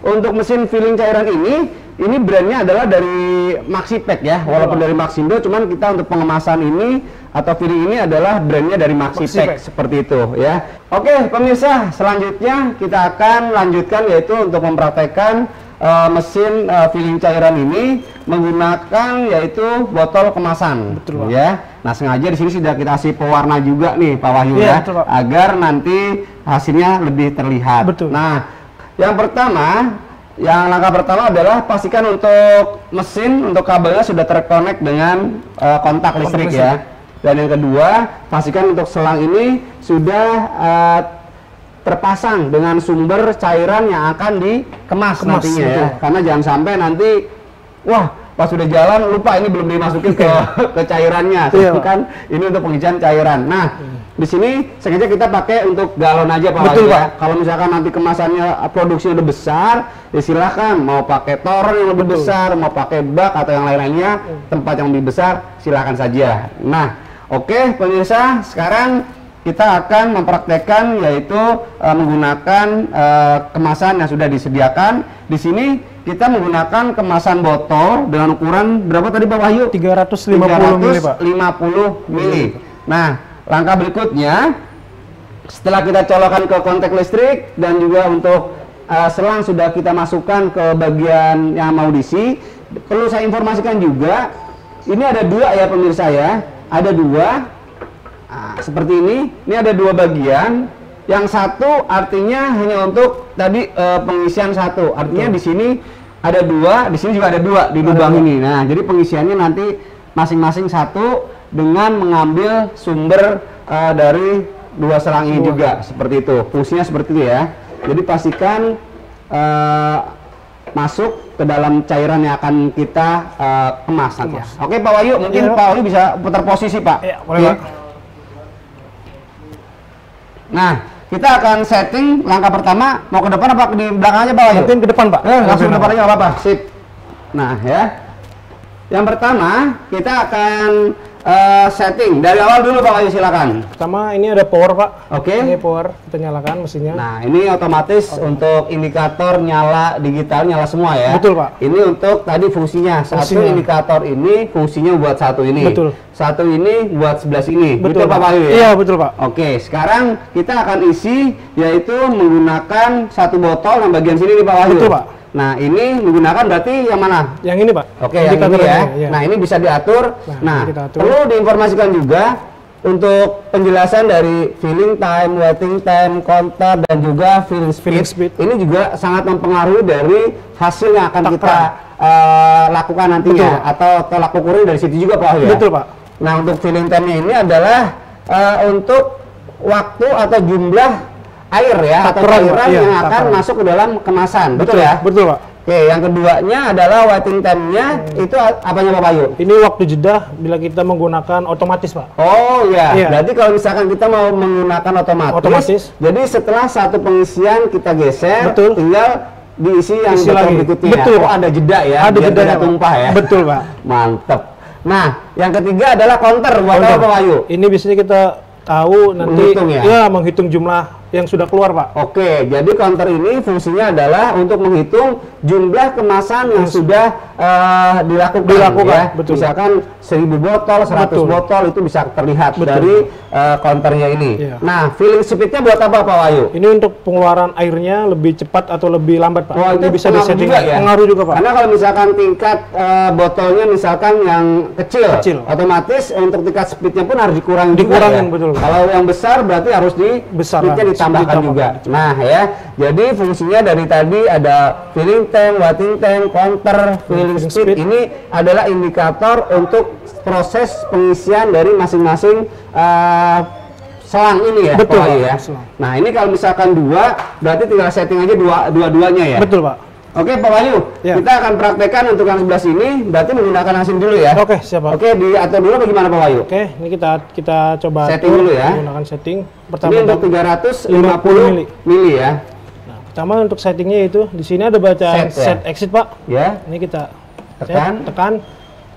Untuk mesin filling cairan ini, ini brandnya adalah dari Maxipack ya, walaupun dari Maxindo, cuman kita untuk pengemasan ini atau filling ini adalah brandnya dari Maxipack, Maxipack. seperti itu ya. Oke pemirsa, selanjutnya kita akan lanjutkan yaitu untuk mempraktekkan eh, mesin eh, filling cairan ini menggunakan yaitu botol kemasan, Betul, Pak. ya. Nah sengaja di sini sudah kita kasih pewarna juga nih Pak Wahyu Iya, ya, betul, Pak. agar nanti hasilnya lebih terlihat. Betul. Nah yang pertama, yang langkah pertama adalah pastikan untuk mesin untuk kabelnya sudah terkonek dengan eh, kontak listrik listrik. ya. Dan yang kedua, pastikan untuk selang ini sudah eh, terpasang dengan sumber cairan yang akan dikemas Kemas, nantinya ya. Karena jangan sampai nanti wah pas sudah jalan lupa ini belum dimasukin ke ke cairannya. Iya, Sedangkan ini untuk pengisian cairan. Nah, di sini sengaja kita pakai untuk galon aja Pak Betul, Wahyu, ya. Pak. Kalau misalkan nanti kemasannya uh, produksi udah besar, ya silahkan mau pakai toren yang lebih Betul. besar, mau pakai bak atau yang lain-lainnya, tempat yang lebih besar, silahkan saja. Nah, oke pemirsa, sekarang kita akan mempraktekkan yaitu uh, menggunakan uh, kemasan yang sudah disediakan. Di sini kita menggunakan kemasan botol dengan ukuran berapa tadi Pak Wahyu? 350 mili, Pak. 350 mili. Nah, langkah berikutnya setelah kita colokan ke kontak listrik dan juga untuk uh, selang sudah kita masukkan ke bagian yang mau diisi, perlu saya informasikan juga, ini ada dua ya pemirsa ya, ada dua, Nah, seperti ini, ini ada dua bagian. Yang satu artinya hanya untuk tadi uh, pengisian satu, artinya di sini ada dua, di sini juga ada dua di lubang ini. Nah, jadi pengisiannya nanti masing-masing satu dengan mengambil sumber uh, dari dua selang ini juga seperti itu. Fungsinya seperti itu ya. Jadi pastikan uh, masuk ke dalam cairan yang akan kita uh, kemas nanti. ya. Oke Pak Wahyu, mungkin Iya, Pak. Wahyu bisa putar posisi Pak. Iya, boleh. Pak. Nah, kita akan setting langkah pertama mau ke depan apa di belakang aja Pak Wahyu? Mungkin ke depan, Pak. Eh, langsung ke depan aja apa-apa. Sip. Nah, ya. Yang pertama, kita akan eh, setting dari awal dulu Pak Wahyu silakan. Pertama ini ada power, Pak. Oke. Ini power, kita nyalakan mesinnya. Nah, ini otomatis untuk indikator nyala digital nyala semua ya. Betul, Pak. Ini untuk tadi fungsinya. Satu Fungsinya. indikator ini fungsinya buat satu ini. Betul. Satu ini buat sebelah sini. betul, Pak Wahyu ya? Iya, betul, Pak. Oke, sekarang kita akan isi yaitu menggunakan satu botol yang bagian sini nih Pak Wahyu. Betul, Pak. Nah, ini menggunakan berarti yang mana? Yang ini, Pak. Oke, yang ini ya. iya. Nah, ini bisa diatur. Nah, Nah, atur. perlu diinformasikan juga untuk penjelasan dari filling time, waiting time, counter dan juga filling speed. Filling speed. Ini juga sangat mempengaruhi dari hasil yang akan kita eh, lakukan nantinya Betul, atau tolak ukurnya dari situ juga Pak ya. Betul, Pak. Nah, untuk filling time ini adalah eh, untuk waktu atau jumlah air ya atau cairan Iya, yang akan masuk ke dalam kemasan. Betul, ya? Betul, Pak. Oke, yang keduanya adalah waiting time-nya itu a- apanya Pak Bayu? Ini waktu jeda bila kita menggunakan otomatis, Pak. Oh iya, Iya. berarti kalau misalkan kita mau menggunakan otomatis, Otomatis. jadi setelah satu pengisian kita geser, Betul. tinggal diisi yang Isi lagi. berikutnya. Betul, oh, ada jeda ya, Ada tidak Pak. tumpah ya. Betul, Pak. Mantep. Nah, yang ketiga adalah counter buat. Pak Bayu? Ini biasanya kita tahu nanti Menghitung ya? menghitung jumlah yang sudah keluar, Pak. Oke, jadi counter ini fungsinya adalah untuk menghitung jumlah kemasan yang sudah eh, dilakukan. Dilakukan, ya. betul. Misalkan 1000 botol, 100 Betul. botol itu bisa terlihat Betul. dari eh, counternya ini. Iya. Nah, filling speednya buat apa Pak Wahyu? Ini untuk pengeluaran airnya lebih cepat atau lebih lambat, Pak. Oh, itu bisa pengaruh disetting. juga ya? Pengaruh juga, Pak. Karena kalau misalkan tingkat eh, botolnya misalkan yang kecil, Kecil. otomatis untuk tingkat speednya pun harus dikurangi juga Dikurangin, ya? betul. Kalau yang besar berarti harus di Besar, speednya ditambahkan Speed juga. ditambahkan. Nah ya, jadi fungsinya dari tadi ada filling tank, waiting tank, counter, filling filling speed. speed. Ini adalah indikator untuk proses pengisian dari masing-masing eh, selang ini ya, Betul, Pak ya. selang. Nah ini kalau misalkan dua, berarti tinggal setting aja dua dua-duanya ya. Betul, Pak. Oke Pak Wahyu, Ya. kita akan praktekkan untuk yang sebelah sini, berarti menggunakan mesin dulu ya. Oke, siap, Pak. Oke, diatur dulu bagaimana Pak Wahyu? Oke, ini kita kita coba Setting atur dulu ya. Menggunakan setting. Ini Pertama, untuk 350 mili. mili ya. nah, pertama untuk settingnya itu di sini ada baca Set, set, ya? exit, Pak. Ya, Ini kita set, Tekan.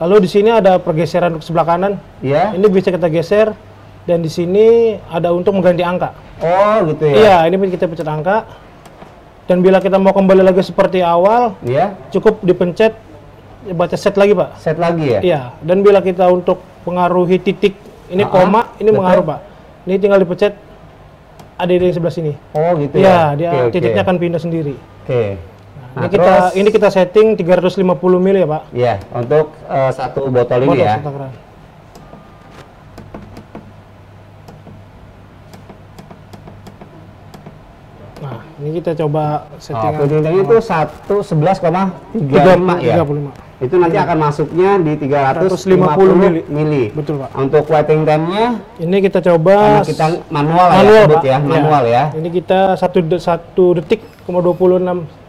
Lalu di sini ada pergeseran untuk sebelah kanan. ya. Ini bisa kita geser dan di sini ada untuk mengganti angka. Oh gitu ya. Iya, ini kita pencet angka. Dan bila kita mau kembali lagi seperti awal, Ya, cukup dipencet baca set lagi, Pak. set lagi ya. Iya, dan bila kita untuk pengaruhi titik ini Ah, koma, ini betul. mengaruh, Pak. Ini tinggal dipencet ada di sebelah sini. Oh, gitu Iya, ya. dia Oke, oke. titiknya akan pindah sendiri. Oke. Nah, ini kita ini kita setting 350 mili ya, Pak. ya untuk eh, satu botol ini Botol ya. satu takaran. Nah, ini kita coba Oh, setting ketinggiannya itu 111,35 ya. 35. Itu nanti akan masuknya di 350 mili. mili. Betul, Pak. Untuk waiting time-nya Ini kita coba kita manual, ya, manual, sebut Pak. ya, manual ya. Ini kita satu satu detik, koma 26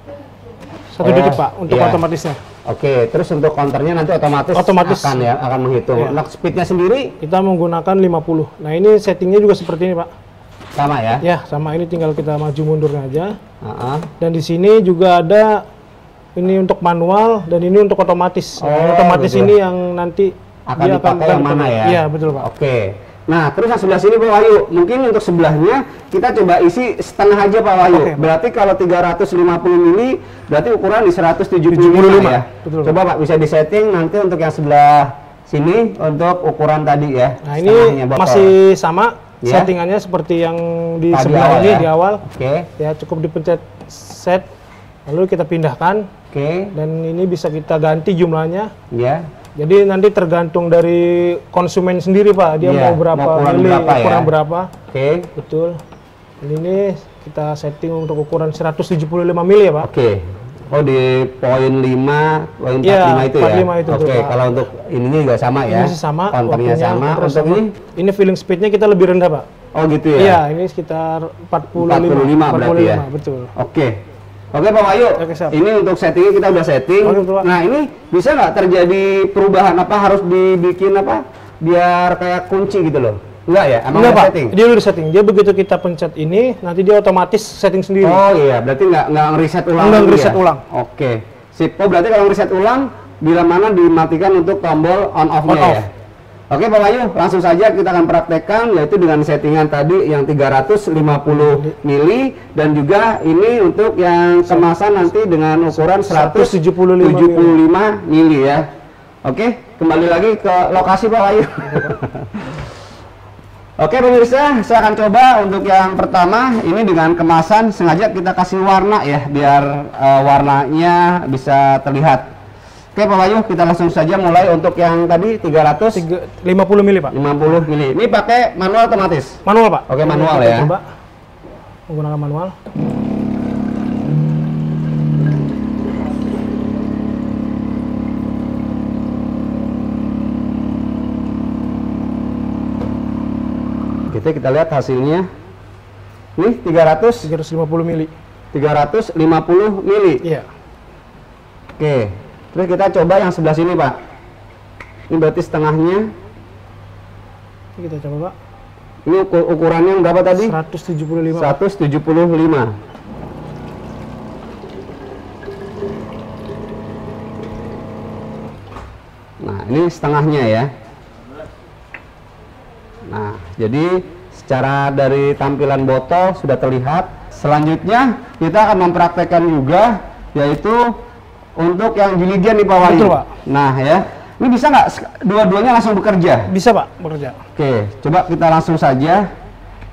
satu Oh, detik Pak untuk iya. otomatisnya. Oke, terus untuk counternya nanti otomatis, Otomatis. akan ya akan menghitung. Iya. Untuk speednya sendiri Kita menggunakan 50. Nah ini settingnya juga seperti ini Pak. sama ya. Ya sama ini tinggal kita maju mundurnya aja. Heeh. Dan di sini juga ada ini untuk manual dan ini untuk otomatis. Nah, Oh, otomatis gitu. ini yang nanti Akan dipakai yang mana ya? Iya betul Pak. Oke. Nah, terus yang sebelah sini Pak Wahyu, mungkin untuk sebelahnya kita coba isi setengah aja Pak Wahyu. Oke, Pak. berarti kalau 350 mili, berarti ukuran di 175 75, ya. betul, coba Pak bisa disetting nanti untuk yang sebelah sini untuk ukuran tadi ya. Nah ini botol. masih sama Ya. settingannya seperti yang di Tadi sebelah awal ini ya? di awal. Oke. Ya cukup dipencet set, lalu kita pindahkan Oke. dan ini bisa kita ganti jumlahnya. Ya. Jadi nanti tergantung dari konsumen sendiri Pak, dia Iya, mau berapa mau ukuran mili, berapa ya? ukuran berapa. Oke. Betul. Dan ini kita setting untuk ukuran 175 mili ya Pak. Oke. Oh di poin 5, poin 45 Iya, itu ya. 45 itu tuh, Oke, Pak. kalau untuk ini juga sama ya. Ini sama, waktunya sama. Untuk ini Ini feeling speednya kita lebih rendah Pak. Oh gitu ya. Iya, ini sekitar 45. 45 berarti ya? betul. Oke. Oke Pak Wahyu, Oke, siap. ini untuk settingnya kita udah setting. Oke, Pak. nah ini bisa nggak terjadi perubahan apa harus dibikin apa biar kayak kunci gitu loh? Enggak ya? Emang Enggak Pak, setting? dia udah setting. Dia begitu kita pencet ini, nanti dia otomatis setting sendiri. Oh iya, berarti nggak nggak ngeriset ulang. Nggak ngeriset ya? ulang. Oke. Sip. Oh berarti kalau ngeriset ulang bila mana dimatikan untuk tombol on off-nya On off. ya? Oke Pak Wahyu, langsung saja kita akan praktekkan yaitu dengan settingan tadi yang 350 mili dan juga ini untuk yang kemasan nanti dengan ukuran 175 175 mili ya. Oke, kembali lagi ke lokasi Pak Wahyu. Oke pemirsa, saya akan coba untuk yang pertama ini dengan kemasan sengaja kita kasih warna ya biar eh, warnanya bisa terlihat. Oke Pak Wahyu, kita langsung saja mulai untuk yang tadi 350 Tiga- 50 mili Pak. mili. Ini pakai manual otomatis. Manual Pak. Oke, manual ya. Coba menggunakan manual. Kita kita lihat hasilnya. Nih 300 350 mili. 350 mili. Iya. Oke. Terus kita coba yang sebelah sini, Pak. Ini berarti setengahnya. Ini kita coba Pak. Ini uku- ukurannya yang berapa tadi? 175. Pak. 175. Nah, ini setengahnya ya. Nah, jadi secara dari tampilan botol sudah terlihat. Selanjutnya kita akan mempraktekkan juga yaitu untuk yang jilidian Pak Wahyu. Betul, Pak. Nah, ya. Ini bisa nggak dua-duanya langsung bekerja? Bisa Pak bekerja. Oke, coba kita langsung saja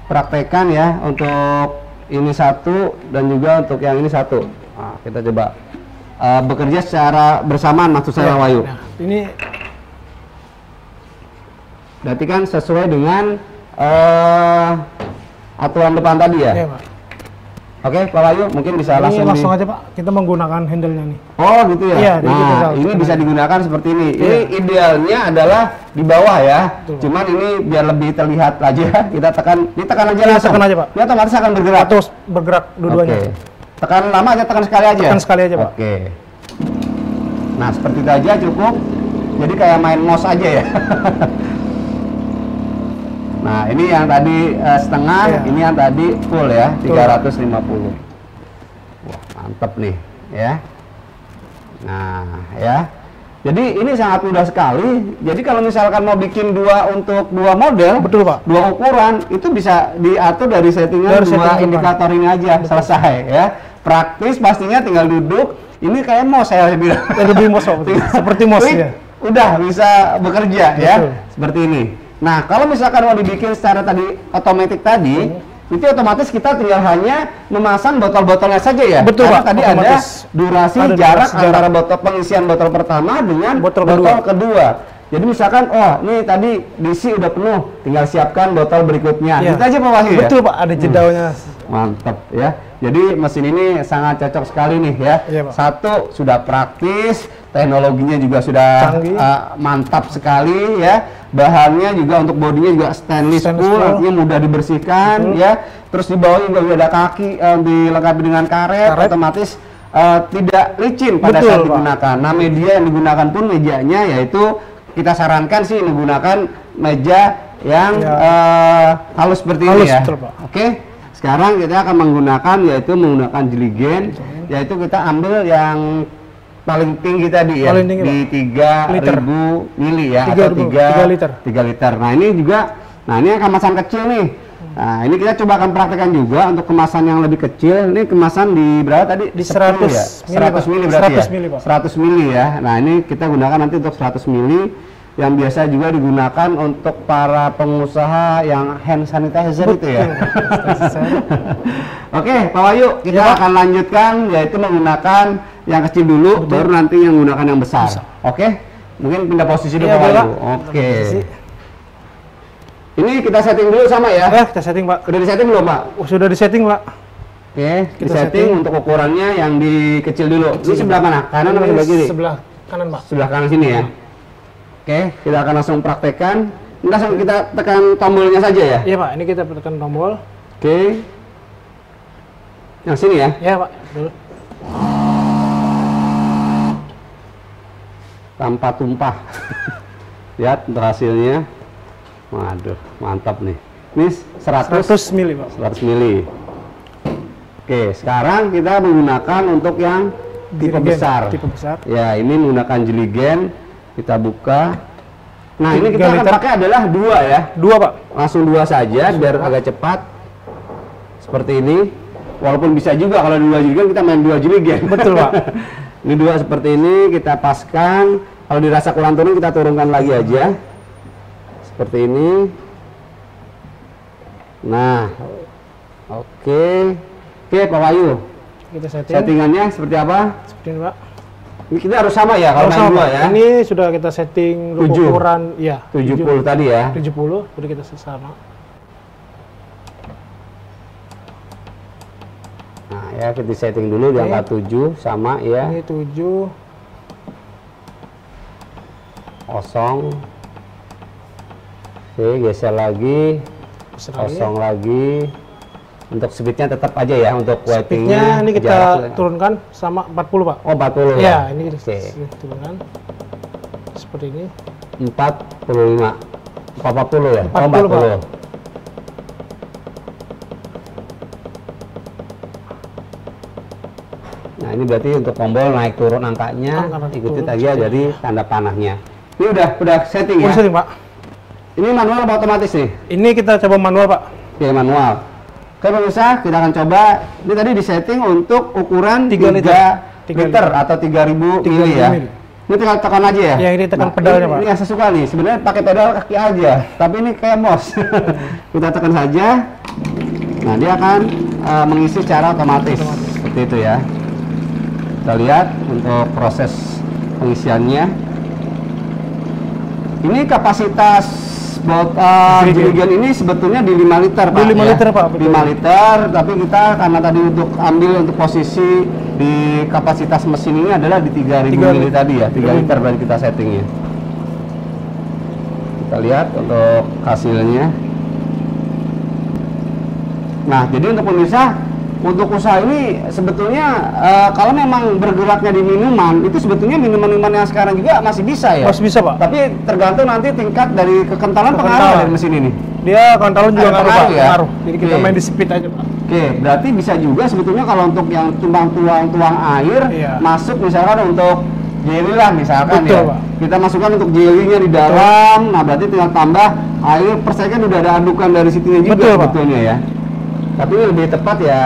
praktekkan ya untuk ini satu dan juga untuk yang ini satu. Nah, kita coba eh, bekerja secara bersamaan maksud saya Wahyu. Nah, ini Berarti kan sesuai dengan eh, aturan depan tadi ya. ya Pak. Oke, Pak Wahyu mungkin bisa Ini langsung, langsung di- aja Pak. Kita menggunakan handle-nya nih. Oh gitu ya. Iya, kita nah, ini bisa digunakan seperti ini. Iya. Ini idealnya adalah di bawah ya. Betul. Cuman ini biar lebih terlihat aja. Kita tekan, ditekan aja Iya, langsung. tekan aja, Pak. Ini otomatis akan bergerak. Atau bergerak dua-duanya. Oke. Tekan lama aja, tekan sekali aja. Tekan sekali aja, Pak. Oke. Nah, seperti itu aja cukup. Jadi kayak main mouse aja ya. nah, ini yang tadi eh, setengah, Iya. ini yang tadi full ya, Betul. 350. Wah, mantep nih, ya. Nah, ya. Jadi ini sangat mudah sekali. Jadi kalau misalkan mau bikin dua untuk dua model, Betul, Pak. dua ukuran itu bisa diatur dari settingan Dari dua settingan, Pak. indikator ini aja selesai ya. Praktis pastinya tinggal duduk. Ini kayak mau saya bilang. Ya, lebih mos, betul. Seperti mos, ya. Udah bisa bekerja ya. Betul. Seperti ini. Nah, kalau misalkan mau dibikin secara tadi otomatis tadi, Hmm. itu otomatis kita tinggal hanya memasang botol-botolnya saja ya. Betul, Karena Pak. tadi Otomatis. ada durasi Ada jarak jarak. antara botol pengisian botol pertama dengan Botol botol, kedua. kedua. Jadi misalkan, oh ini tadi diisi udah penuh, tinggal siapkan botol berikutnya. Iya. Itu aja Pak Wahyu ya? Betul Pak, ada jedanya. Mantap ya. Jadi mesin ini sangat cocok sekali nih ya. Pak. Satu sudah praktis, teknologinya juga sudah Canggih. uh, mantap sekali ya. Bahannya juga untuk bodinya juga stainless, Stainless full, artinya mudah dibersihkan Betul. ya. Terus di bawahnya juga udah ada kaki eh, dilengkapi dengan karet, Karet. otomatis eh, tidak licin pada Betul, saat Pak. digunakan. Nah media yang digunakan pun mejanya yaitu kita sarankan sih menggunakan meja yang Ya. eh, halus seperti Halus, ini ya. betul. Oke, sekarang kita akan menggunakan yaitu menggunakan jeligen, yaitu kita ambil yang paling tinggi tadi ya Paling tinggi, di Liter. 3000 mili ya 3.000, atau 3, 3 liter. 3 liter. Nah, ini juga nah ini kemasan kecil nih. Nah, ini kita coba akan praktekkan juga untuk kemasan yang lebih kecil. Ini kemasan di berapa tadi? Di 10 100 ya? mili, 100 Pak. mili berarti 100 ya? mili, Pak. 100 mili ya. Nah, ini kita gunakan nanti untuk 100 mili yang biasa juga digunakan untuk para pengusaha yang hand sanitizer itu ya. Oke, Pak Wahyu, kita Ya, akan lanjutkan yaitu menggunakan yang kecil dulu, baru nanti yang menggunakan yang besar. Oke, mungkin pindah posisi dulu Iya, Pak. Pak. Oke. Ini kita setting dulu sama ya. Ya, kita setting Pak. Udah di setting belum Pak? Oh, sudah di setting Pak. Oke, di Kita setting setting. untuk ukurannya yang di kecil dulu. Ini sebelah mana? Kanan atau sebelah kiri? Sebelah kanan Pak. Sebelah kanan sini ya. Oke, kita akan langsung praktekkan. Ini langsung kita tekan tombolnya saja ya. Iya Pak, ini kita tekan tombol. Oke. Yang sini ya. Ya Pak, betul. tanpa tumpah. Lihat untuk hasilnya. Waduh, mantap nih. Ini 100 100 mili Pak. 100 mili. Oke, sekarang kita menggunakan untuk yang tipe Jeligen, besar. tipe besar. Ya, ini menggunakan jeligen. Kita buka. Nah, ini kita akan liter. pakai adalah dua ya. Dua Pak. Langsung dua saja biar agak cepat. Seperti ini. Walaupun bisa juga kalau dua jeligen kita main dua jeligen. Betul, Pak. ini dua seperti ini kita paskan. Kalau dirasa kurang turun kita turunkan lagi aja. Seperti ini. Nah, oke. Oke, Pak Wahyu. Kita setting. Settingannya seperti apa? Seperti ini Pak. Ini kita harus sama ya kalau main sama, dua ya. Ini sudah kita setting untuk Tujuh. ukuran ya 70 tadi ya. 70, udah kita sama. Nah, ya kita setting dulu di Oke. angka 7 sama ya. Ini 7 Kosong. Oke, geser lagi. lagi. Kosong lagi. Untuk speednya tetap aja ya untuk Speednya wipingnya. ini kita jarak- turunkan sama 40 Pak. Oh 40 Ya, ini kita Oke. turunkan. Seperti ini. 45 40 ya? 40, Pak. Nah ini berarti untuk tombol naik turun angkanya Oh, ikuti aja dari tanda panahnya. Ini udah udah setting ya? Udah setting Pak. Ini manual apa otomatis nih? Ini kita coba manual Pak. Oke manual. Oke pemirsa kita akan coba. Ini tadi di setting untuk ukuran 3 Tiga liter, liter. liter atau 3000 mili ya. Ini tinggal tekan aja ya. Ya, ini tekan pedalnya, ini, Pak. Ini yang saya suka nih. Sebenarnya pakai pedal kaki aja, tapi ini kayak mos. kita tekan saja. Nah dia akan eh, mengisi secara otomatis. seperti itu ya. Kita lihat untuk proses pengisiannya. Ini kapasitas bot uh, jerigen ini sebetulnya di 5 liter Di Pak. 5 liter, Pak, betul. 5 liter, tapi kita karena tadi untuk ambil untuk posisi di kapasitas mesin ini adalah di 3000 Tiga mili liter. tadi ya, 3 liter berarti kita settingnya. Kita lihat untuk hasilnya. Nah, jadi untuk pemirsa, untuk usaha ini sebetulnya eh, kalau memang bergeraknya di minuman, itu sebetulnya minuman-minuman yang sekarang juga masih bisa ya. Masih bisa Pak. Tapi tergantung nanti tingkat dari kekentalan pengaruh Kekentalan. dari mesin ini. Dia kontalon juga pengaruh Pak. ya? Ngaruh. Jadi kita Oke. main di speed aja Pak. Oke, berarti bisa juga sebetulnya kalau untuk yang tumbang tuang tuang air Iya. masuk misalkan untuk jelly lah misalkan Betul, ya. Pak. Kita masukkan untuk jelly-nya di dalam. Nah, berarti tinggal tambah air per second udah ada adukan dari situnya juga Betul, Pak. sebetulnya ya. Tapi lebih tepat ya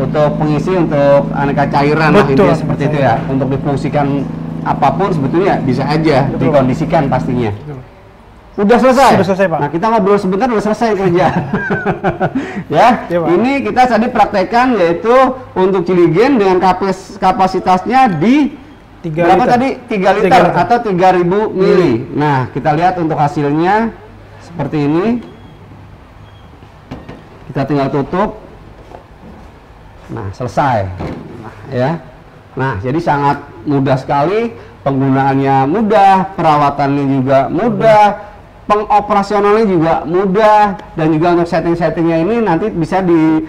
untuk pengisi untuk aneka cairan lah Betul, intinya aneka seperti itu ya. Untuk difungsikan apa pun sebetulnya bisa aja Betul, dikondisikan pastinya. Betul. Udah selesai. Sudah selesai, Pak. Nah, kita ngobrol sebentar udah selesai kerja. ya. Pak. ini kita tadi praktekkan yaitu untuk ciligen dengan kapas kapasitasnya di Tiga berapa liter. tadi? 3 liter, Tiga liter. atau 3000 mili. Nah, kita lihat untuk hasilnya seperti ini. Kita tinggal tutup. Nah, selesai. Nah, ya. Nah, jadi sangat mudah sekali, penggunaannya mudah, perawatannya juga mudah, pengoperasionalnya juga mudah, dan juga untuk setting-settingnya ini nanti bisa di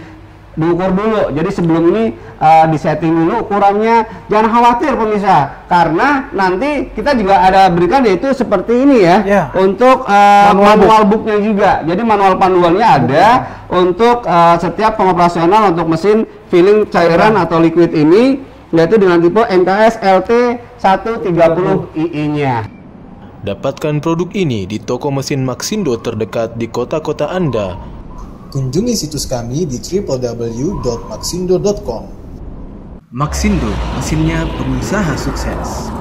diukur dulu. Jadi sebelum ini uh, disetting dulu ukurannya. Jangan khawatir pemirsa, karena nanti kita juga ada berikan yaitu seperti ini ya, Ya. untuk uh, Manual manual, booknya juga. Jadi manual panduannya ada untuk uh, setiap pengoperasional untuk mesin filling cairan atau liquid ini yaitu dengan tipe NKS LT 130 II-nya. Dapatkan produk ini di toko mesin Maxindo terdekat di kota-kota Anda. Kunjungi situs kami di www.maxindo.com. Maxindo, mesinnya pengusaha sukses.